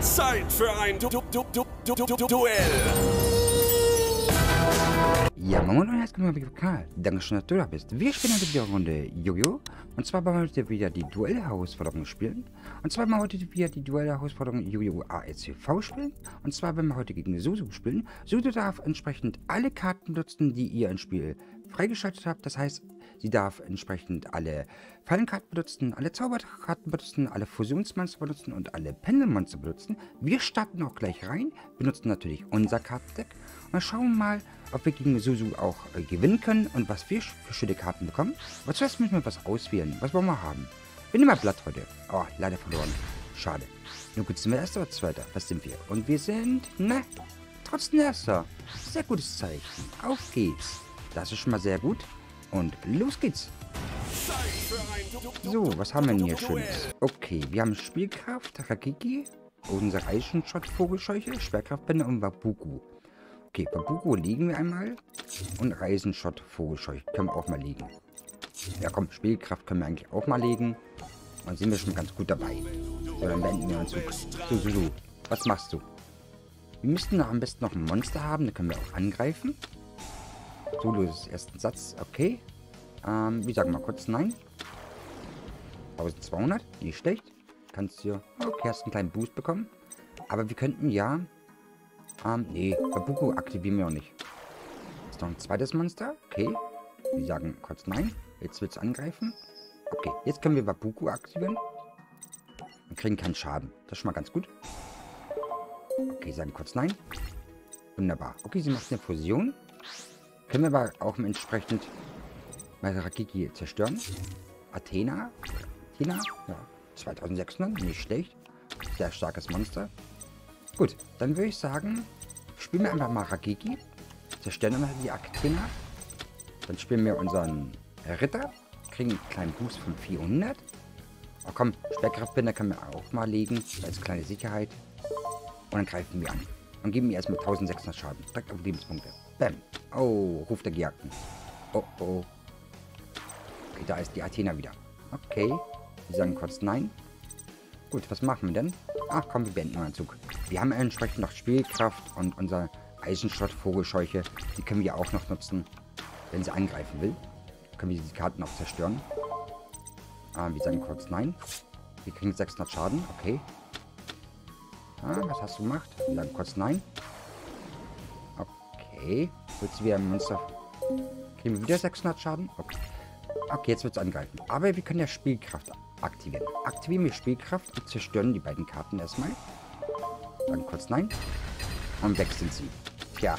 Zeit für ein du du du du du du du Duell. Ja, Moin und herzlich willkommen beim Kanal. Dankeschön, dass du da bist. Wir spielen heute wieder Runde Yu-Gi-Oh! Und zwar wollen wir heute wieder die Duell-Herausforderung spielen. Und zwar wollen wir heute wieder die Duell-Herausforderung Yu-Gi-Oh! ASCV spielen. Und zwar werden wir heute gegen Suzu spielen. Suzu darf entsprechend alle Karten benutzen, die ihr im Spiel freigeschaltet habt. Das heißt, sie darf entsprechend alle Fallenkarten benutzen, alle Zauberkarten benutzen, alle Fusionsmonster benutzen und alle Pendelmonster benutzen. Wir starten auch gleich rein, benutzen natürlich unser Kartendeck und schauen mal, ob wir gegen Suzu auch äh, gewinnen können und was wir für schöne Karten bekommen. Aber zuerst müssen wir was auswählen. Was wollen wir haben? Wir nehmen mal Blatt heute. Oh, leider verloren. Schade. Nun gut, sind wir Erster oder Zweiter? Was sind wir? Und wir sind, ne, trotzdem Erster. Sehr gutes Zeichen. Auf geht's. Das ist schon mal sehr gut. Und los geht's. So, was haben wir denn hier Schönes? Okay, wir haben Spielkraft, Rakiki, unser Eichenschott, Vogelscheuche, Schwerkraftbänder und Wabuku. Okay, Wabuku legen wir einmal und Reisenschott, Vogelscheuche können wir auch mal legen. Ja komm, Spielkraft können wir eigentlich auch mal legen. Dann sind wir schon ganz gut dabei. So, dann beenden wir uns. So, so, so. Was machst du? Wir müssten am besten noch ein Monster haben, dann können wir auch angreifen. Solo ist ersten Satz, okay. Ähm, wie sagen wir kurz nein? 1200, nicht schlecht. Kannst du, okay, hast einen kleinen Boost bekommen. Aber wir könnten ja, ähm, nee, Babuku aktivieren wir auch nicht. Ist noch ein zweites Monster, okay. Wir sagen kurz nein. Jetzt wird's angreifen. Okay, jetzt können wir Babuku aktivieren. Wir kriegen keinen Schaden. Das ist schon mal ganz gut. Okay, sagen kurz nein. Wunderbar. Okay, sie macht eine Fusion. Können wir aber auch entsprechend mal Rakiki zerstören. Athena. Athena, ja. 2600, nicht schlecht. Sehr starkes Monster. Gut, dann würde ich sagen, spielen wir einfach mal Rakiki. Zerstören wir die Athena. Dann spielen wir unseren Ritter. Kriegen einen kleinen Boost von 400. Oh komm, Sperrkraftbinder können wir auch mal legen. Als kleine Sicherheit. Und dann greifen wir an. Und geben ihr erstmal 1600 Schaden. Direkt auf Lebenspunkte. Bam. Oh, Ruf der Gejagten. Oh, oh. Okay, da ist die Athena wieder. Okay. Wir sagen kurz nein. Gut, was machen wir denn? Ach komm, wir beenden unseren Zug. Wir haben entsprechend noch Spielkraft und unser Eisenschott Vogelscheuche. Die können wir auch noch nutzen, wenn sie angreifen will. Können wir die Karten auch zerstören. Ah, wir sagen kurz nein. Wir kriegen 600 Schaden, okay. Ah, was hast du gemacht? Wir sagen kurz nein. Okay. Willst du wieder ein Monster... Kriegen wir wieder 600 Schaden? Okay. Okay, jetzt wird es angreifen. Aber wir können ja Spielkraft aktivieren. Aktivieren wir Spielkraft und zerstören die beiden Karten erstmal. Dann kurz nein. Und sind sie. Tja.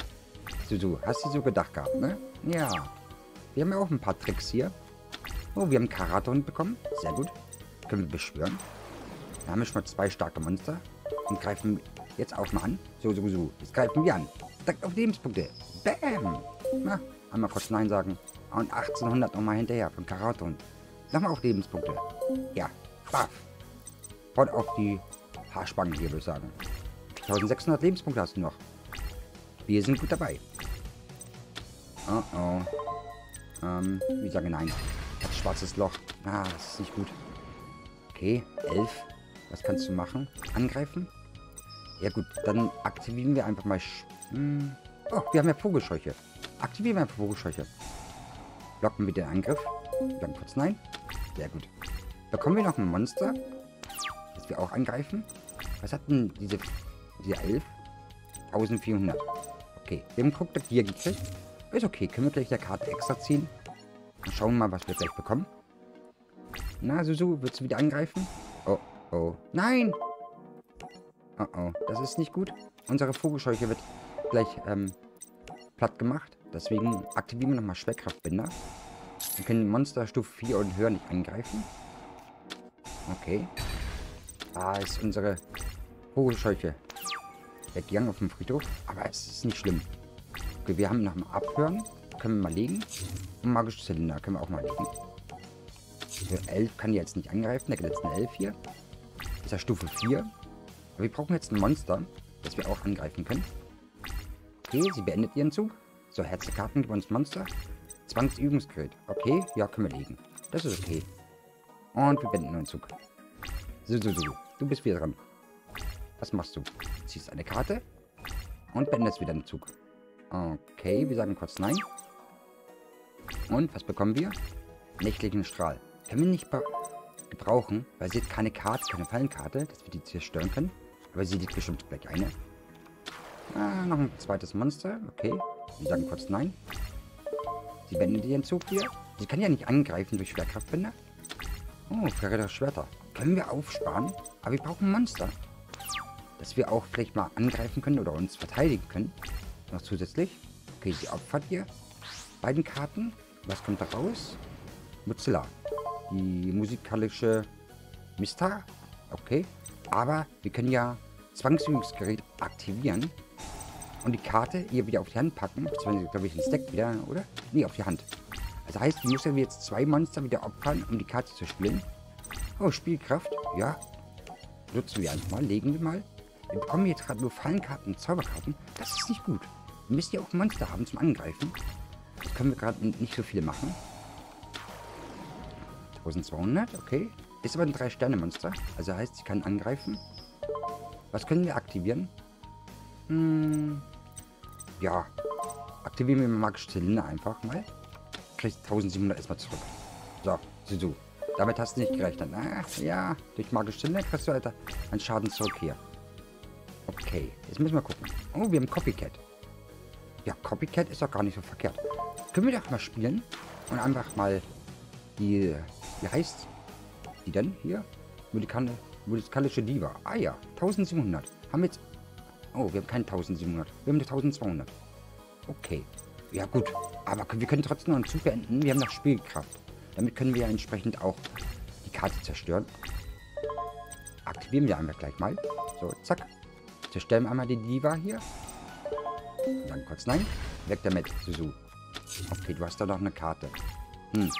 So, du hast du so gedacht gehabt, ne? Ja. Wir haben ja auch ein paar Tricks hier. Oh, wir haben Karaton bekommen. Sehr gut. Können wir beschwören. Da haben wir schon mal zwei starke Monster. Und greifen jetzt auch mal an. So, so, so. Jetzt greifen wir an. Direkt auf Lebenspunkte. Bam. Na, einmal kurz Nein sagen. Und 1800 nochmal hinterher von Karaton. Nochmal auf Lebenspunkte. Ja. Baff. Und auf die Haarspangen hier, würde ich sagen. 1600 Lebenspunkte hast du noch. Wir sind gut dabei. Oh oh. Ähm, ich sage nein. Das schwarzes Loch. Ah, das ist nicht gut. Okay, 11. Was kannst du machen? Angreifen? Ja gut, dann aktivieren wir einfach mal... Hm. Oh, wir haben ja Vogelscheuche. Aktivieren wir Vogelscheuche. Locken wir den Angriff. Dann kurz nein. Sehr gut. Bekommen wir noch ein Monster, das wir auch angreifen. Was hat denn diese, diese 11? 1400. Okay, wir haben Krug der Gier gekriegt. Ist okay, können wir gleich der Karte extra ziehen. Dann schauen wir mal, was wir gleich bekommen. Na, Susu, willst du wieder angreifen? Oh, oh. Nein! Oh, oh. Das ist nicht gut. Unsere Vogelscheuche wird gleich ähm, platt gemacht. Deswegen aktivieren wir nochmal Schwerkraftbinder. Wir können Monster Stufe 4 und höher nicht angreifen. Okay. Da ist unsere Vogelscheuche weggegangen auf dem Friedhof. Aber es ist nicht schlimm. Okay, wir haben noch mal Abhören. Können wir mal legen. Und magische Zylinder können wir auch mal legen. Der Elf kann jetzt nicht angreifen. Der letzten Elf hier. Ist ja Stufe 4. Aber wir brauchen jetzt ein Monster, das wir auch angreifen können. Okay, sie beendet ihren Zug. So, Herzkarten gibt uns Monster. Zwangsübungsgerät. Okay, ja, können wir legen. Das ist okay. Und wir beenden unseren Zug. So, so, so. Du bist wieder dran. Was machst du? Ziehst eine Karte und beendest wieder den Zug. Okay, wir sagen kurz nein. Und was bekommen wir? Nächtlichen Strahl. Können wir nicht gebrauchen, weil sie hat keine Karte, keine Fallenkarte, dass wir die zerstören können. Aber sie liegt bestimmt gleich eine. Ah, noch ein zweites Monster. Okay. Wir sagen kurz nein. Sie wendet ihren Zug hier. Sie kann ja nicht angreifen durch Schwerkraftbänder. Oh, verräter Schwerter. Können wir aufsparen? Aber wir brauchen Monster. Dass wir auch vielleicht mal angreifen können oder uns verteidigen können. Noch zusätzlich. Okay, sie opfert hier beiden Karten. Was kommt da raus? Mozilla. Die musikalische Mista. Okay. Aber wir können ja Zwangsübungsgerät aktivieren. Und die Karte hier wieder auf die Hand packen. Beziehungsweise, glaube ich, ins Deck wieder, oder? Nee, auf die Hand. Also heißt, wir müssen jetzt zwei Monster wieder opfern, um die Karte zu spielen. Oh, Spielkraft. Ja. Nutzen wir einfach mal. Legen wir mal. Wir bekommen jetzt gerade nur Fallenkarten und Zauberkarten. Das ist nicht gut. Wir müssen ja auch Monster haben zum Angreifen. Das können wir gerade nicht so viele machen. 1200, okay. Ist aber ein 3-Sterne-Monster. Also heißt, sie kann angreifen. Was können wir aktivieren? Hm. Ja. Aktivieren wir magische Zylinder einfach mal. Kriegst 1700 erstmal zurück. So, du. Damit hast du nicht gerechnet. Ach, ja. Durch magische Zylinder kriegst du, Alter, einen Schaden zurück hier. Okay, jetzt müssen wir gucken. Oh, wir haben Copycat. Ja, Copycat ist doch gar nicht so verkehrt. Können wir doch mal spielen und einfach mal die, wie heißt die denn hier? Musikalische Diva. Ah ja, 1700. Haben jetzt, oh, wir haben keinen 1700. Wir haben 1200. Okay. Ja gut, aber wir können trotzdem noch einen Zug beenden. Wir haben noch Spielkraft. Damit können wir ja entsprechend auch die Karte zerstören. Aktivieren wir einfach gleich mal. So, zack. Zerstören wir einmal die Diva hier. Und dann kurz nein. Weg damit, Susu. Okay, du hast da noch eine Karte. Hm.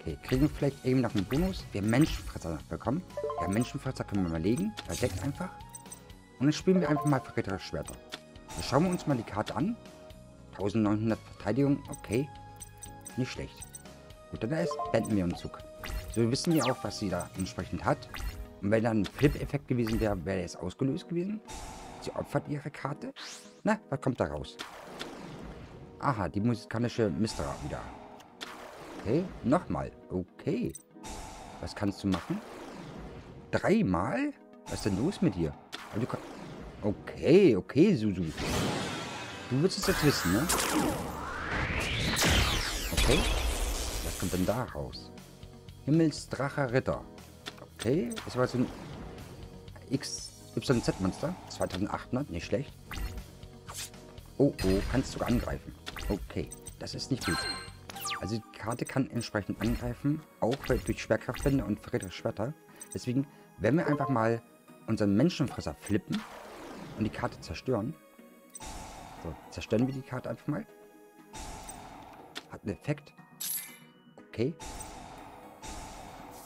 Okay, kriegen wir vielleicht eben noch einen Bonus. Wir haben Menschenfresser bekommen. Ja, Menschenfresser können wir mal legen. Verdeckt einfach. Und dann spielen wir einfach mal verräterische Schwerter. Dann schauen wir uns mal die Karte an. 1900 Verteidigung, okay. Nicht schlecht. Gut, dann ist, beenden wir uns Zug. So wissen wir auch, was sie da entsprechend hat. Und wenn dann ein Flip-Effekt gewesen wäre, wäre es ausgelöst gewesen. Sie opfert ihre Karte. Na, was kommt da raus? Aha, die musikalische Mistera wieder. Okay, nochmal. Okay. Was kannst du machen? Dreimal? Was ist denn los mit dir? Okay, okay, Susu. Du willst es jetzt wissen, ne? Okay. Was kommt denn da raus? Himmelsdracher Ritter. Okay, das war so ein XYZ-Monster. 2800, nicht schlecht. Oh, oh, kannst sogar angreifen. Okay, das ist nicht gut. Also die Karte kann entsprechend angreifen, auch durch Schwerkraftwände und Friedrich Schwerter. Deswegen werden wir einfach mal unseren Menschenfresser flippen und die Karte zerstören. So, zerstören wir die Karte einfach mal. Hat einen Effekt. Okay.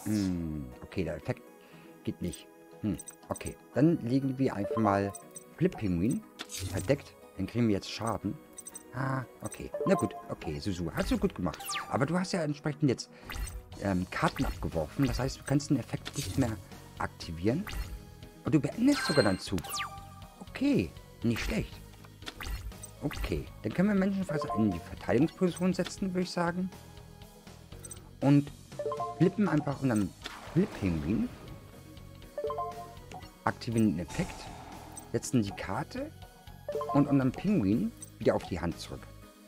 Hm, okay, der Effekt geht nicht. Hm, okay. Dann legen wir einfach mal Flip-Pinguin verdeckt. Dann kriegen wir jetzt Schaden. Ah, okay. Na gut, okay, Susu, hast du gut gemacht. Aber du hast ja entsprechend jetzt ähm, Karten abgeworfen. Das heißt, du kannst den Effekt nicht mehr aktivieren. Und du beendest sogar deinen Zug. Okay, nicht schlecht. Okay, dann können wir Menschenfresser in die Verteidigungsposition setzen, würde ich sagen. Und flippen einfach unseren Flip-Pinguin. Aktivieren den Effekt. Setzen die Karte und unseren Pinguin wieder auf die Hand zurück.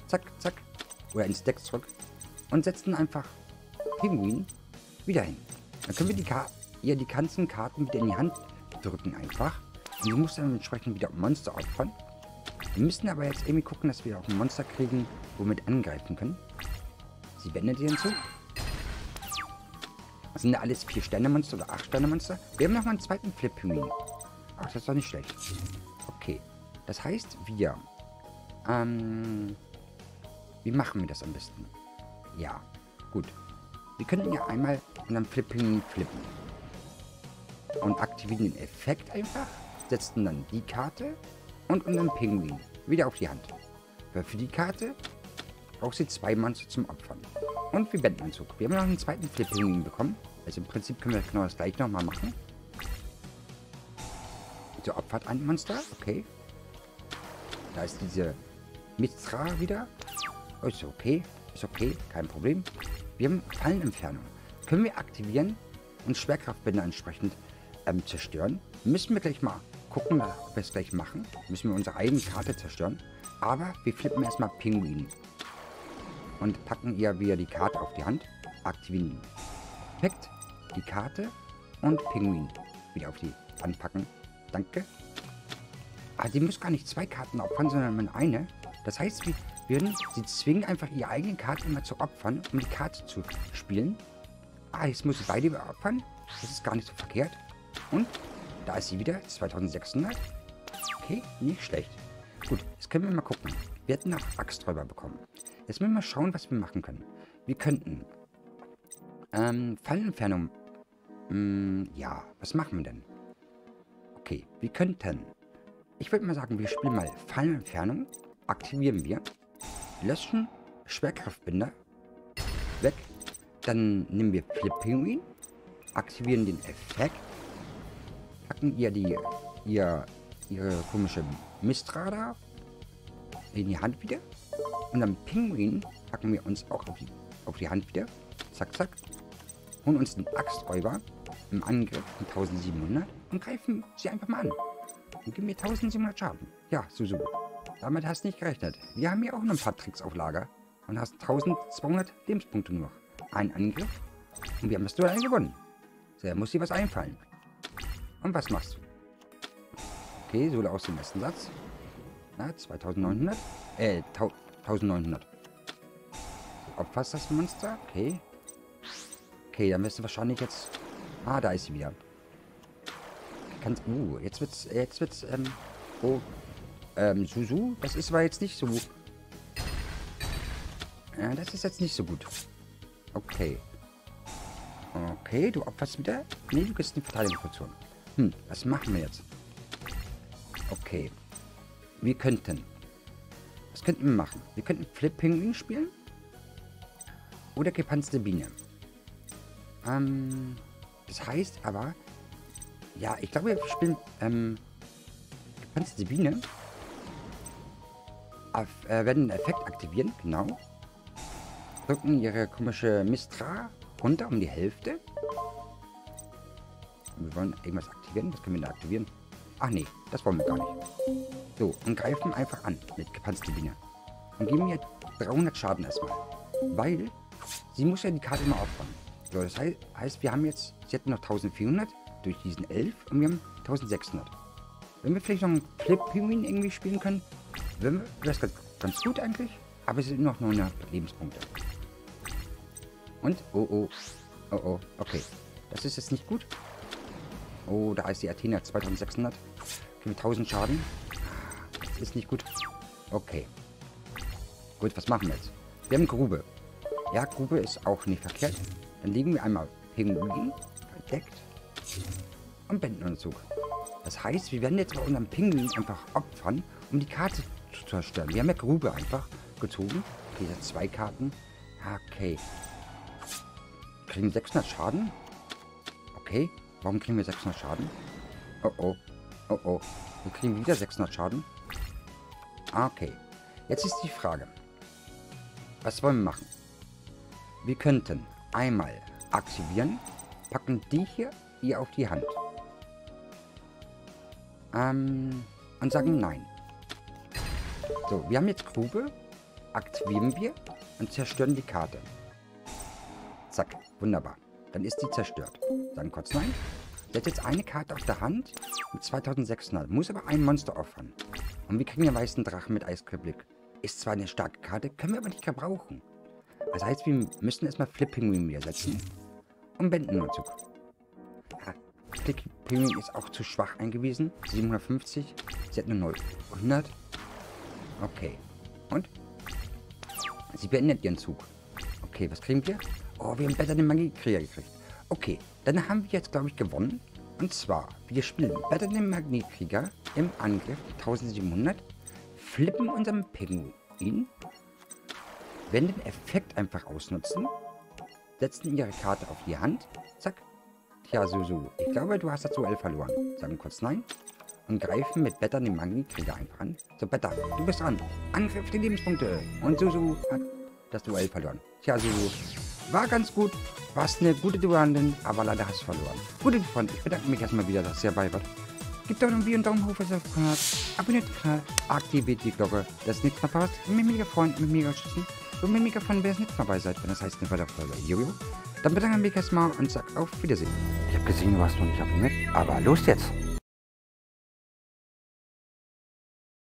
Zack, zack. Oder ins Deck zurück. Und setzen einfach Pinguin wieder hin. Dann können wir die, Ka ja, die ganzen Karten wieder in die Hand drücken einfach. Und die muss dann entsprechend wieder Monster opfern. Wir müssen aber jetzt irgendwie gucken, dass wir auch ein Monster kriegen, womit angreifen können. Sie wendet ihren Zug. Das sind ja alles 4-Sterne-Monster oder 8-Sterne-Monster. Wir haben nochmal einen zweiten Flip-Pinguin. Ach, das ist doch nicht schlecht. Okay. Das heißt, wir... Ähm... Wie machen wir das am besten? Ja, gut. Wir könnten ja einmal unseren Flip-Pinguin flippen. Und aktivieren den Effekt einfach. Setzen dann die Karte und unseren Pinguin wieder auf die Hand. Für die Karte braucht sie zwei Monster zum Opfern. Und wir beenden Zug. Wir haben noch einen zweiten Flip-Pinguin bekommen. Also im Prinzip können wir genau das gleiche nochmal machen. Bitte opfert ein Monster. Okay. Da ist diese Mitra wieder. Oh, ist okay. Ist okay. Kein Problem. Wir haben Fallenentfernung. Können wir aktivieren und Schwerkraftbänder entsprechend ähm, zerstören? Müssen wir gleich mal gucken, ob wir es gleich machen. Müssen wir unsere eigene Karte zerstören. Aber wir flippen erstmal Pinguin. Und packen ihr wieder die Karte auf die Hand. Aktivieren. Perfekt. Die Karte und Pinguin wieder auf die Hand packen. Danke. Ah, die muss gar nicht zwei Karten opfern, sondern nur eine. Das heißt, wir würden sie zwingen, einfach ihre eigene Karte immer zu opfern, um die Karte zu spielen. Ah, jetzt muss sie beide opfern. Das ist gar nicht so verkehrt. Und da ist sie wieder, 2600. Okay, nicht schlecht. Gut, jetzt können wir mal gucken. Wir hätten noch Axträuber bekommen. Jetzt müssen wir mal schauen, was wir machen können. Wir könnten ähm, Fallenentfernung. Hm, ja, was machen wir denn? Okay, wir könnten. Ich würde mal sagen, wir spielen mal Fallenentfernung. Aktivieren wir. Löschen Schwerkraftbinder. Weg. Dann nehmen wir Flip Penguin. Aktivieren den Effekt. Packen ihr die ihr ihre komische Mistra da in die Hand wieder. Und dann Pinguin packen wir uns auch auf die, auf die Hand wieder. Zack, zack. Holen uns den Axträuber im Angriff von 1700 und greifen sie einfach mal an. Und geben mir 1700 Schaden. Ja, Susu. Damit hast du nicht gerechnet. Wir haben hier auch noch ein paar Tricks auf Lager. Und hast 1200 Lebenspunkte nur. Ein Angriff. Und wir haben das Duell gewonnen. So, muss dir was einfallen. Und was machst du? Okay, so aus dem ersten Satz. Na, 2900. Äh, 1900. Opferst das Monster? Okay. Okay, dann wirst du wahrscheinlich jetzt... Ah, da ist sie wieder. Kannst... Uh, jetzt wird's... Jetzt wird's... Ähm... Oh... Ähm, Susu? Das ist aber jetzt nicht so... Ja, das ist jetzt nicht so gut. Okay. Okay, du opferst wieder? Nee, du kriegst eine Verteidigungsposition. Hm, was machen wir jetzt? Okay. Wir könnten... Was könnten wir machen? Wir könnten Flip Penguin spielen. Oder gepanzerte Biene. Ähm, das heißt aber... Ja, ich glaube, wir spielen... Ähm, gepanzerte Biene. Auf, äh, werden einen Effekt aktivieren, genau. Drücken ihre komische Mistra runter um die Hälfte. Wir wollen irgendwas aktivieren. Was können wir da aktivieren? Ach nee, das wollen wir gar nicht. So, und greifen einfach an mit gepanzerter Biene. Und geben mir 300 Schaden erstmal. Weil sie muss ja die Karte immer opfern. So, das heißt, wir haben jetzt, sie hätten noch 1400 durch diesen 11 und wir haben 1600. Wenn wir vielleicht noch einen Flip-Pinguin irgendwie spielen können, wäre das ganz, ganz gut eigentlich. Aber es sind noch 900 Lebenspunkte. Und, oh oh, oh oh, okay. Das ist jetzt nicht gut. Oh, da ist die Athena 2600. Okay, 1000 Schaden. Ist nicht gut. Okay. Gut, was machen wir jetzt? Wir haben Grube. Ja, Grube ist auch nicht verkehrt. Dann legen wir einmal Pinguin verdeckt und Bendenunzug. Das heißt, wir werden jetzt bei unserem Pinguin einfach opfern, um die Karte zu zerstören. Wir haben ja Grube einfach gezogen. Okay, zwei Karten. Okay. Wir kriegen 600 Schaden. Okay. Warum kriegen wir 600 Schaden? Oh oh. Oh oh. Wir kriegen wieder 600 Schaden. Ah, okay. Jetzt ist die Frage. Was wollen wir machen? Wir könnten einmal aktivieren, packen die hier ihr auf die Hand. Ähm, und sagen nein. So, wir haben jetzt Grube, aktivieren wir und zerstören die Karte. Zack, wunderbar. Dann ist die zerstört. Sagen kurz nein. Setzt jetzt eine Karte auf der Hand mit 2600. Muss aber ein Monster opfern. Und wir kriegen den weißen Drachen mit Eisblick. Ist zwar eine starke Karte, können wir aber nicht gebrauchen. Das heißt, wir müssen erstmal Flip Pinguin wieder setzen. Und Bendennutzung. Ja, Flip Pinguin ist auch zu schwach eingewiesen. 750. Sie hat nur 900. Okay. Und? Sie beendet ihren Zug. Okay, was kriegen wir? Oh, wir haben besser den Magiekrieger gekriegt. Okay, dann haben wir jetzt, glaube ich, gewonnen. Und zwar, wir spielen Better den Magnetkrieger im Angriff 1700, flippen unseren Pinguin, werden den Effekt einfach ausnutzen, setzen ihre Karte auf die Hand, zack. Tja, so. Ich glaube, du hast das Duell verloren. Sagen kurz nein. und greifen mit Better den Magiekrieger einfach an. So, Better, du bist dran. Angriff die Lebenspunkte. Und Susu hat das Duell verloren. Tja, Susu, war ganz gut. Warst eine gute Duellandin, aber leider hast du verloren. Gute Freunde, ich bedanke mich erstmal wieder, dass ihr dabei wart. Gebt doch irgendwie einen Daumen hoch, wenn ihr gefallen hat. Abonniert den Kanal, aktiviert die Glocke, dass nichts mehr verpasst. Und mir mega freuen, mit mega schützen. Und mir mega freuen, wer es nicht dabei seid, wenn das heißt eine weitere Folge. Jojo. Dann bedanke ich mich erstmal und sag auf Wiedersehen. Ich habe gesehen, du hast noch nicht abonniert, aber los jetzt.